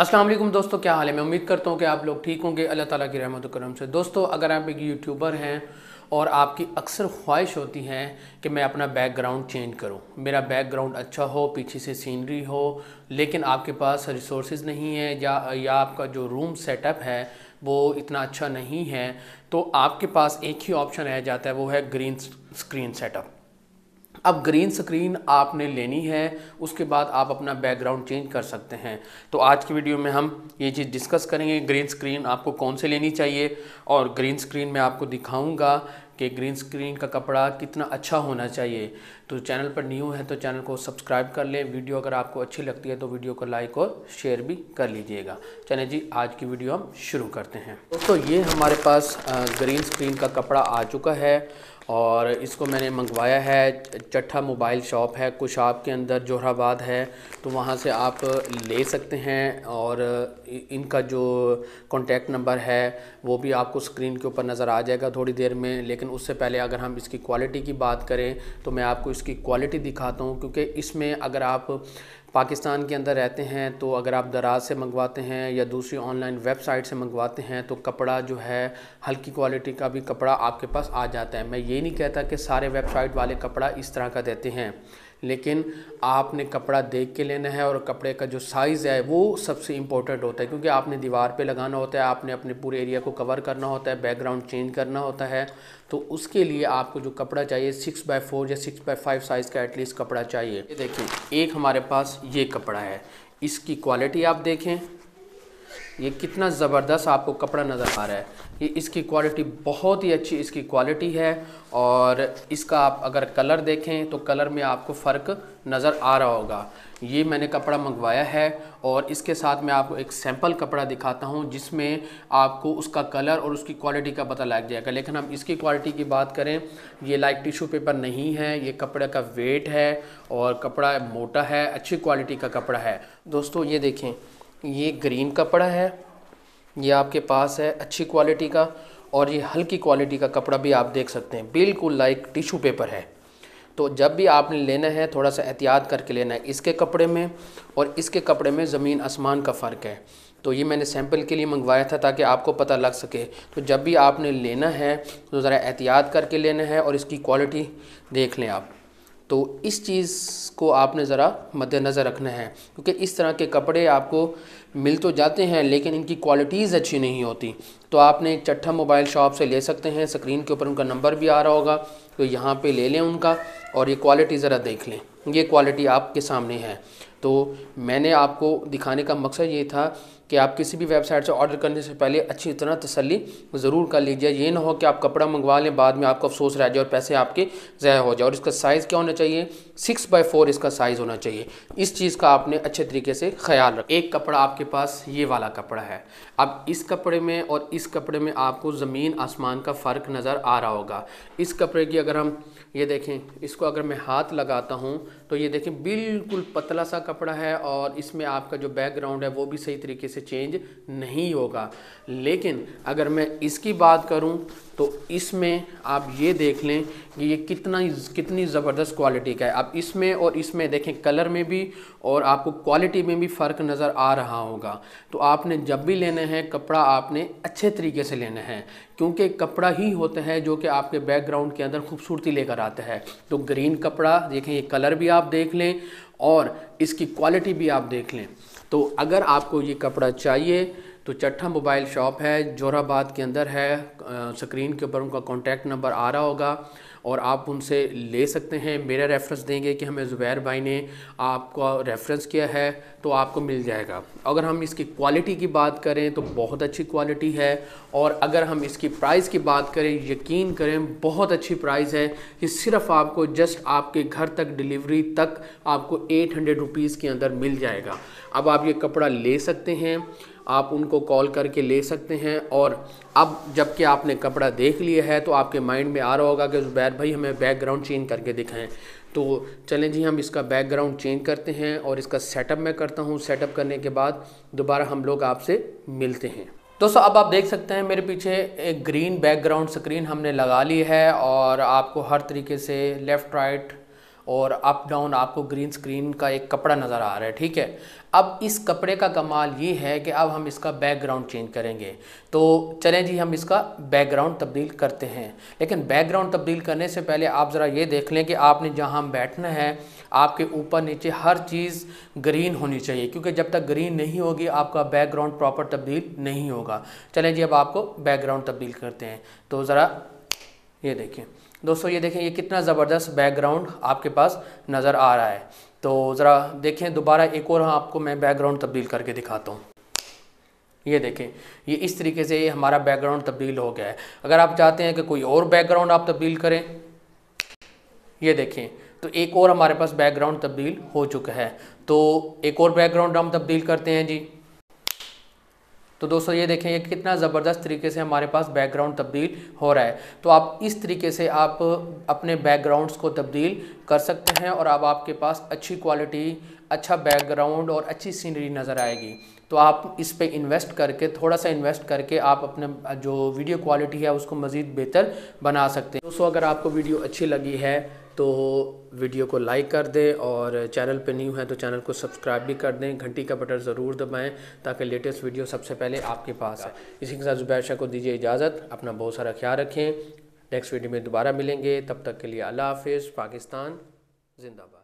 अस्सलाम वालेकुम दोस्तों, क्या हाल है? मैं उम्मीद करता हूँ कि आप लोग ठीक होंगे। अल्लाह ताला की रहमत करम से। दोस्तों, अगर आप एक यूट्यूबर हैं और आपकी अक्सर ख्वाहिश होती है कि मैं अपना बैकग्राउंड चेंज करूँ। मेरा बैकग्राउंड अच्छा हो, पीछे से सीनरी हो, लेकिन आपके पास रिसोर्स नहीं है या या आपका जो रूम सेटअप है, वो इतना अच्छा नहीं है तो आपके पास एक ही ऑप्शन रह जाता है, वो है ग्रीन स्क्रीन सेटअप अब ग्रीन स्क्रीन आपने लेनी है, उसके बाद आप अपना बैकग्राउंड चेंज कर सकते हैं। तो आज की वीडियो में हम ये चीज़ डिस्कस करेंगे ग्रीन स्क्रीन आपको कौन से लेनी चाहिए? और ग्रीन स्क्रीन में आपको दिखाऊँगा कि ग्रीन स्क्रीन का कपड़ा कितना अच्छा होना चाहिए। तो चैनल पर न्यू है तो चैनल को सब्सक्राइब कर लें। वीडियो अगर आपको अच्छी लगती है तो वीडियो को लाइक और शेयर भी कर लीजिएगा। चलिए जी, आज की वीडियो हम शुरू करते हैं। दोस्तों, ये हमारे पास ग्रीन स्क्रीन का कपड़ा आ चुका है और इसको मैंने मंगवाया है। चट्ठा मोबाइल शॉप है कुशाब के अंदर जोहराबाद है तो वहाँ से आप ले सकते हैं और इनका जो कॉन्टैक्ट नंबर है, वो भी आपको स्क्रीन के ऊपर नज़र आ जाएगा थोड़ी देर में, लेकिन उससे पहले अगर हम इसकी क्वालिटी की बात करें तो मैं आपको इसकी क्वालिटी दिखाता हूँ, क्योंकि इसमें अगर आप पाकिस्तान के अंदर रहते हैं तो अगर आप दराज से मंगवाते हैं या दूसरी ऑनलाइन वेबसाइट से मंगवाते हैं तो कपड़ा जो है, हल्की क्वालिटी का भी कपड़ा आपके पास आ जाता है। मैं ये नहीं कहता कि सारे वेबसाइट वाले कपड़ा इस तरह का देते हैं, लेकिन आपने कपड़ा देख के लेना है और कपड़े का जो साइज़ है, वो सबसे इम्पोर्टेंट होता है, क्योंकि आपने दीवार पे लगाना होता है, आपने अपने पूरे एरिया को कवर करना होता है बैकग्राउंड चेंज करना होता है तो उसके लिए आपको जो कपड़ा चाहिए सिक्स बाय फोर या सिक्स बाय फाइव साइज़ का एटलीस्ट कपड़ा चाहिए। देखिए एक हमारे पास ये कपड़ा है। इसकी क्वालिटी आप देखें। ये कितना ज़बरदस्त आपको कपड़ा नज़र आ रहा है। ये इसकी क्वालिटी बहुत ही अच्छी इसकी क्वालिटी है और इसका आप अगर कलर देखें तो कलर में आपको फ़र्क नज़र आ रहा होगा। ये मैंने कपड़ा मंगवाया है और इसके साथ मैं आपको एक सैंपल कपड़ा दिखाता हूँ जिसमें आपको उसका कलर और उसकी क्वालिटी का पता लग जाएगा। लेकिन हम इसकी क्वालिटी की बात करें, ये लाइक टिशू पेपर नहीं है, ये कपड़े का वेट है और कपड़ा मोटा है, अच्छी क्वालिटी का कपड़ा है। दोस्तों, ये देखें ये ग्रीन कपड़ा है, ये आपके पास है अच्छी क्वालिटी का और ये हल्की क्वालिटी का कपड़ा भी आप देख सकते हैं, बिल्कुल लाइक टिशू पेपर है। तो जब भी आपने लेना है, थोड़ा सा एहतियात करके लेना है इसके कपड़े में और इसके कपड़े में ज़मीन आसमान का फ़र्क है। तो ये मैंने सैंपल के लिए मंगवाया था ताकि आपको पता लग सके। तो जब भी आपने लेना है तो ज़रा एहतियात करके लेना है और इसकी क्वालिटी देख लें आप। तो इस चीज़ को आपने ज़रा मद्देनज़र रखना है, क्योंकि इस तरह के कपड़े आपको मिल तो जाते हैं, लेकिन इनकी क्वालिटीज़ अच्छी नहीं होती। तो आपने एक चट्ठा मोबाइल शॉप से ले सकते हैं, स्क्रीन के ऊपर उनका नंबर भी आ रहा होगा तो यहाँ पे ले लें उनका, और ये क्वालिटी ज़रा देख लें। ये क्वालिटी आपके सामने है। तो मैंने आपको दिखाने का मकसद ये था कि आप किसी भी वेबसाइट से ऑर्डर करने से पहले अच्छी तरह तसल्ली ज़रूर कर लीजिए। ये ना हो कि आप कपड़ा मंगवा लें, बाद में आपको अफसोस रह जाए और पैसे आपके ज़ाया हो जाए। और इसका साइज़ क्या होना चाहिए? सिक्स बाई फोर इसका साइज़ होना चाहिए। इस चीज़ का आपने अच्छे तरीके से ख्याल रख एक कपड़ा आपके पास ये वाला कपड़ा है। अब इस कपड़े में और इस कपड़े में आपको ज़मीन आसमान का फ़र्क नज़र आ रहा होगा। इस कपड़े की अगर हम ये देखें, इसको अगर मैं हाथ लगाता हूँ तो ये देखें बिल्कुल पतला सा कपड़ा है और इसमें आपका जो बैकग्राउंड है वो भी सही तरीके से चेंज नहीं होगा। लेकिन अगर मैं इसकी बात करूँ तो इसमें आप ये देख लें कि ये कितना कितनी ज़बरदस्त क्वालिटी का है। आप इसमें और इसमें देखें कलर में भी और आपको क्वालिटी में भी फ़र्क नज़र आ रहा होगा। तो आपने जब भी लेना है, कपड़ा आपने अच्छे तरीके से लेना है, क्योंकि कपड़ा ही होता है जो कि आपके बैकग्राउंड के अंदर खूबसूरती लेकर आता है। तो ग्रीन कपड़ा, देखें, ये कलर भी आप देख लें और इसकी क्वालिटी भी आप देख लें। तो अगर आपको ये कपड़ा चाहिए तो चट्ठा मोबाइल शॉप है, जोराबाद के अंदर है स्क्रीन के ऊपर उनका कॉन्टैक्ट नंबर आ रहा होगा और आप उनसे ले सकते हैं। मेरा रेफरेंस देंगे कि हमें ज़ुबैर भाई ने आपका रेफरेंस किया है तो आपको मिल जाएगा। अगर हम इसकी क्वालिटी की बात करें तो बहुत अच्छी क्वालिटी है। और अगर हम इसकी प्राइस की बात करें, यकीन करें, बहुत अच्छी प्राइस है कि सिर्फ़ आपको जस्ट आपके घर तक डिलीवरी तक आपको एट हंड्रेड रुपीज़ के अंदर मिल जाएगा। अब आप ये कपड़ा ले सकते हैं, आप उनको कॉल करके ले सकते हैं। और अब जबकि आपने कपड़ा देख लिया है तो आपके माइंड में आ रहा होगा कि ज़ुबैर भाई हमें बैकग्राउंड चेंज करके दिखाएँ। तो चलें जी, हम इसका बैकग्राउंड चेंज करते हैं और इसका सेटअप मैं करता हूँ। सेटअप करने के बाद दोबारा हम लोग आपसे मिलते हैं। दोस्तों, अब आप देख सकते हैं मेरे पीछे एक ग्रीन बैकग्राउंड स्क्रीन हमने लगा ली है और आपको हर तरीके से लेफ़्ट राइट और अप डाउन आपको ग्रीन स्क्रीन का एक कपड़ा नज़र आ रहा है, ठीक है? अब इस कपड़े का कमाल ये है कि अब हम इसका बैकग्राउंड चेंज करेंगे। तो चलें जी, हम इसका बैकग्राउंड तब्दील करते हैं। लेकिन बैकग्राउंड तब्दील करने से पहले आप ज़रा ये देख लें कि आपने जहाँ बैठना है, आपके ऊपर नीचे हर चीज़ ग्रीन होनी चाहिए, क्योंकि जब तक ग्रीन नहीं होगी, आपका बैकग्राउंड प्रॉपर तब्दील नहीं होगा। चलें जी, अब आपको बैकग्राउंड तब्दील करते हैं। तो ज़रा ये देखें दोस्तों, ये देखें, ये कितना ज़बरदस्त बैकग्राउंड आपके पास नज़र आ रहा है। तो ज़रा देखें, दोबारा एक और हाँ आपको मैं बैकग्राउंड तब्दील करके दिखाता हूँ। ये देखें, ये इस तरीके से ये हमारा बैकग्राउंड तब्दील हो गया है। अगर आप चाहते हैं कि कोई और बैकग्राउंड आप तब्दील करें, ये देखें तो एक और हमारे पास बैकग्राउंड तब्दील हो चुका है। तो एक और बैकग्राउंड हम तब्दील करते हैं जी। तो दोस्तों ये देखें, ये कितना ज़बरदस्त तरीके से हमारे पास बैकग्राउंड तब्दील हो रहा है। तो आप इस तरीके से आप अपने बैकग्राउंड्स को तब्दील कर सकते हैं और अब आपके पास अच्छी क्वालिटी अच्छा बैकग्राउंड और अच्छी सीनरी नज़र आएगी। तो आप इस पे इन्वेस्ट करके, थोड़ा सा इन्वेस्ट करके आप अपने, जो वीडियो क्वालिटी है उसको मज़ीद बेहतर बना सकते हैं। दोस्तों, अगर आपको वीडियो अच्छी लगी है तो वीडियो को लाइक कर दें और चैनल पे न्यू है तो चैनल को सब्सक्राइब भी कर दें। घंटी का बटन ज़रूर दबाएँ, ताकि लेटेस्ट वीडियो सबसे पहले आपके पास है इसी के साथ जुबैर शाह को दीजिए इजाज़त, अपना बहुत सारा ख्याल रखें। नेक्स्ट वीडियो में दोबारा मिलेंगे, तब तक के लिए अल्लाह हाफिज़, पाकिस्तान, जिंदाबाद।